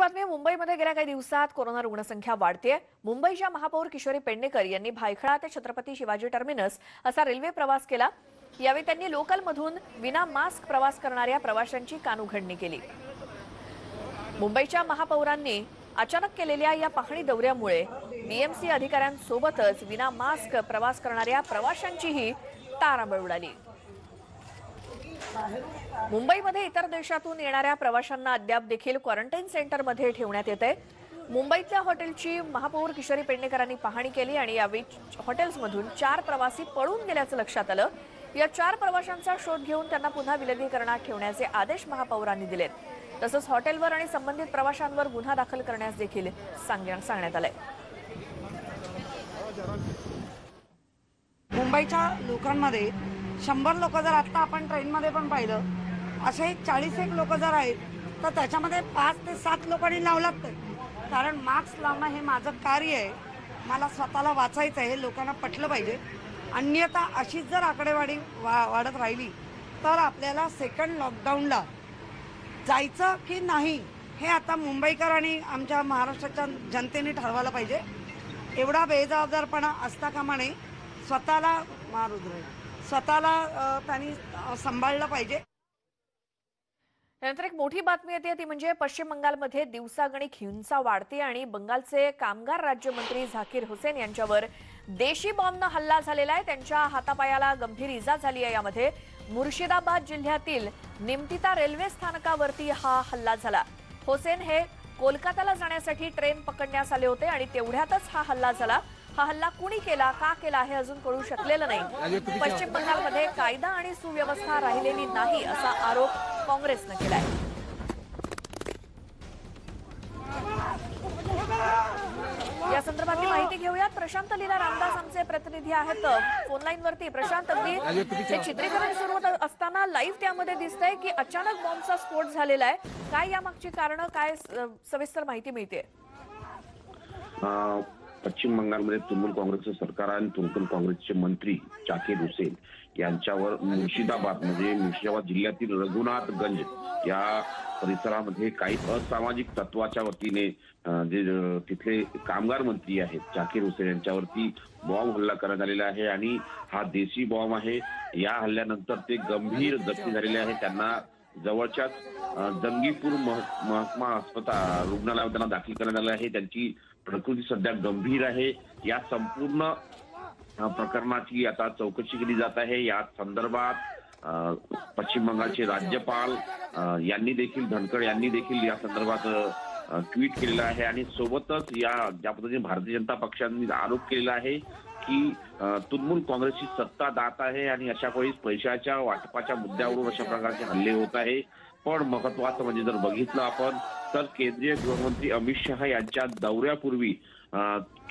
बातमी मुंबईमध्ये गेल्या काही दिवसात कोरोना रुग्णसंख्या वाढतेय. मुंबईच्या महापौर किशोरी पेडणेकर यांनी भायखळा ते छत्रपती शिवाजी टर्मिनस असा रेल्वे प्रवास केला. यावेळी त्यांनी लोकलमधून विना मास्क प्रवास करणाऱ्या प्रवाशांची कानउघडणी केली. मुंबईच्या महापौरांनी अचानक केलेल्या या पाहणी दौऱ्यामुळे बीएमसी अधिकाऱ्यांसोबतच विना मास्क प्रवास करणाऱ्या प्रवाशांचीही तारांबळ उडाली. मुंबईमध्ये इतर देशातून येणाऱ्या प्रवाशांना अद्याप देखील क्वारंटाईन सेंटरमध्ये ठेवण्यात येत आहे. मुंबईतल्या हॉटेलची महापौर किशोरी पेडणेकरांनी पाहणी केली आणि यावेळी हॉटेल्समधून चार प्रवासी पळून गेल्याचं लक्षात आलं. या चार प्रवाशांचा शोध घेऊन त्यांना पुन्हा विलगीकरणात ठेवण्याचे आदेश महापौरांनी दिलेत. तसंच हॉटेलवर आणि संबंधित प्रवाशांवर गुन्हा दाखल करण्यास देखील सांगण्यात आलंय. मुंबईच्या लोकांमध्ये शंभर लोक जर आत्ता आपण ट्रेनमध्ये पण पाहिलं असे चाळीस एक लोक जर आहेत तर त्याच्यामध्ये पाच ते सात लोकांनी लावलात लागतं कारण मास्क लावणं हे माझं कार्य आहे. मला स्वतःला वाचायचं आहे हे लोकांना पटलं पाहिजे. अन्यथा अशीच जर आकडेवारी वा वाढत राहिली तर आपल्याला सेकंड लॉकडाऊनला जायचं की नाही हे आता मुंबईकर आणि आमच्या महाराष्ट्राच्या जनतेने ठरवायला पाहिजे. एवढा बेजबाबदारपणा असता कामा नये. स्वतःला मारुद्र स्वतःला त्यांनी सांभाळलं पाहिजे. त्यानंतर एक मोठी बातमी येते ती म्हणजे पश्चिम बंगालमध्ये दिवसागणिक हिंसा वाढते आणि बंगालचे कामगार राज्यमंत्री झाकीर हुसेन यांच्यावर देशी बॉम्बनं हल्ला झालेला आहे. त्यांच्या हातापायाला गंभीर इजा झाली आहे यामध्ये. मुर्शिदाबाद जिल्ह्यातील निमतिता रेल्वे स्थानकावरती हा हल्ला झाला. हुसेन हे कोलकाताला जाण्यासाठी ट्रेन पकडण्यास आले होते आणि तेवढ्यातच हा हल्ला झाला. हा हल्ला कुणी केला का केला हे अजून कळू शकलेलं नाही. पश्चिम बंगालमध्ये कायदा आणि सुव्यवस्था राहिलेली नाही असा आरोप काँग्रेसनं केलाय. या संदर्भातली माहिती घेऊयात. प्रशांत लीला रामदास आमचे प्रतिनिधी आहेत. फोनलाईन वरती प्रशांत अगदी हे चित्रीकरण सुरू होत असताना लाईव्ह त्यामध्ये दिसतंय की अचानक बॉम्बचा स्फोट झालेला आहे. काय यामागची कारण काय सविस्तर माहिती मिळते अं, पश्चिम बंगालमध्ये तृणमूल काँग्रेसचं सरकार आणि तृणमूल काँग्रेसचे मंत्री जाकीर हुसेन यांच्यावर मुर्शिदाबाद म्हणजे मुर्शिदाबाद जिल्ह्यातील रघुनाथगंज या परिसरामध्ये काही असामाजिक तत्वाच्या वतीने जे तिथले कामगार मंत्री आहेत जाकीर हुसेन यांच्यावरती बॉम्ब हल्ला करण्यात आलेला आहे आणि हा देशी बॉम्ब आहे. या हल्ल्यानंतर ते गंभीर जखमी झालेले आहे त्यांना जवळच्याच जंगीपूर मह- महकमा अस्पताल रुग्णालयात त्यांना दाखल करण्यात आलं आहे. त्यांची प्रकृती सध्या गंभीर आहे. या संपूर्ण प्रकरणाची आता चौकशी केली जात आहे. या संदर्भात पश्चिम बंगालचे राज्यपाल यांनी देखील धनखड यांनी देखील या संदर्भात ट्विट केलेलं आहे. आणि सोबतच या ज्या पद्धतीने भारतीय जनता पक्षाने आरोप केलेला आहे की तृणमूल काँग्रेसची सत्ता दात आहे आणि अशा वेळी पैशाच्या वाटपाच्या मुद्द्यावरून अशा प्रकारचे हल्ले होत आहे. पण महत्वाचं म्हणजे जर बघितलं आपण तर केंद्रीय गृहमंत्री अमित शहा यांच्या दौऱ्यापूर्वी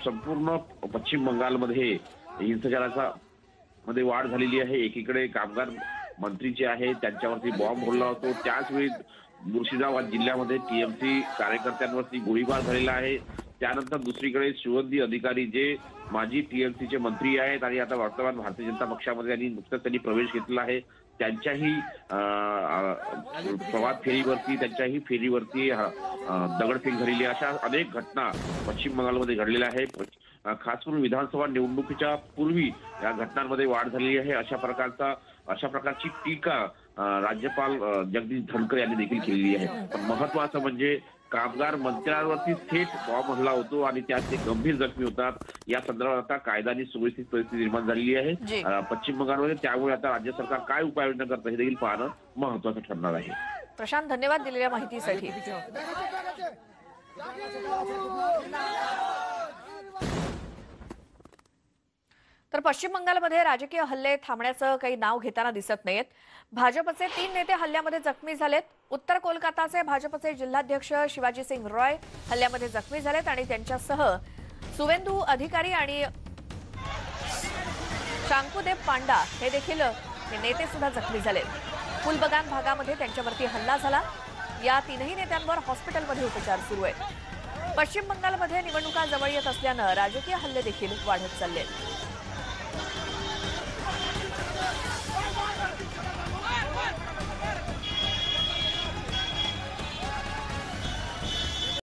संपूर्ण पश्चिम बंगालमध्ये हिंसाचाराचा मध्ये वाढ झालेली आहे. एकीकडे कामगार मंत्री जे आहे त्यांच्यावरती बॉम्ब बोलला होतो. त्याचवेळी मुर्शिदाबाद जिल्ह्यामध्ये टीएमसी कार्यकर्त्यांवरती गोळीबार झालेला आहे. त्यानंतर दुसरीकडे शिवंदी अधिकारी जे माजी टीएमसीचे मंत्री आहेत आणि आता वर्तमान भारतीय जनता पक्षामध्ये त्यांनी नुकताच त्यांनी प्रवेश घेतला आहे. त्यांच्याही प्रवाद फेरीवरती त्यांच्याही फेरीवरती दगडफेक झालेली अशा अनेक घटना पश्चिम बंगालमध्ये घडलेल्या आहेत. खास करून विधानसभा निवडणुकीच्या पूर्वी या घटनांमध्ये वाढ झालेली आहे. अशा प्रकारचा अशा प्रकारची टीका राज्यपाल जगदीश धनकर यांनी देखील केलेली आहे. पण महत्वाचं म्हणजे कामगार मंत्र्यांवरती थेट बॉम्ब हल्ला होतो आणि त्यात ते गंभीर जखमी होतात या संदर्भात आता कायदा आणि सुव्यवस्थित परिस्थिती निर्माण झालेली आहे पश्चिम बंगालमध्ये त्यामुळे आता राज्य सरकार काय उपाययोजना करतं हे देखील पाहणं महत्वाचं ठरणार आहे प्रशांत धन्यवाद दिलेल्या माहितीसाठी तर पश्चिम बंगालमध्ये राजकीय हल्ले थांबण्याचं काही नाव घेताना दिसत नाहीत. भाजपचे तीन नेते हल्ल्यामध्ये जखमी झालेत. उत्तर कोलकाताचे भाजपचे जिल्हाध्यक्ष शिवाजी सिंग रॉय हल्ल्यामध्ये जखमी झालेत आणि त्यांच्यासह सुवेंदू अधिकारी आणि शांकुदेव पांडा हे देखील नेते सुद्धा जखमी झाले फुलबगान भागामध्ये त्यांच्यावरती हल्ला झाला. या तीनही नेत्यांवर हॉस्पिटलमध्ये उपचार सुरू आहेत. पश्चिम बंगालमध्ये निवडणुका जवळ येत असल्यानं राजकीय हल्ले देखील वाढत चालले आहेत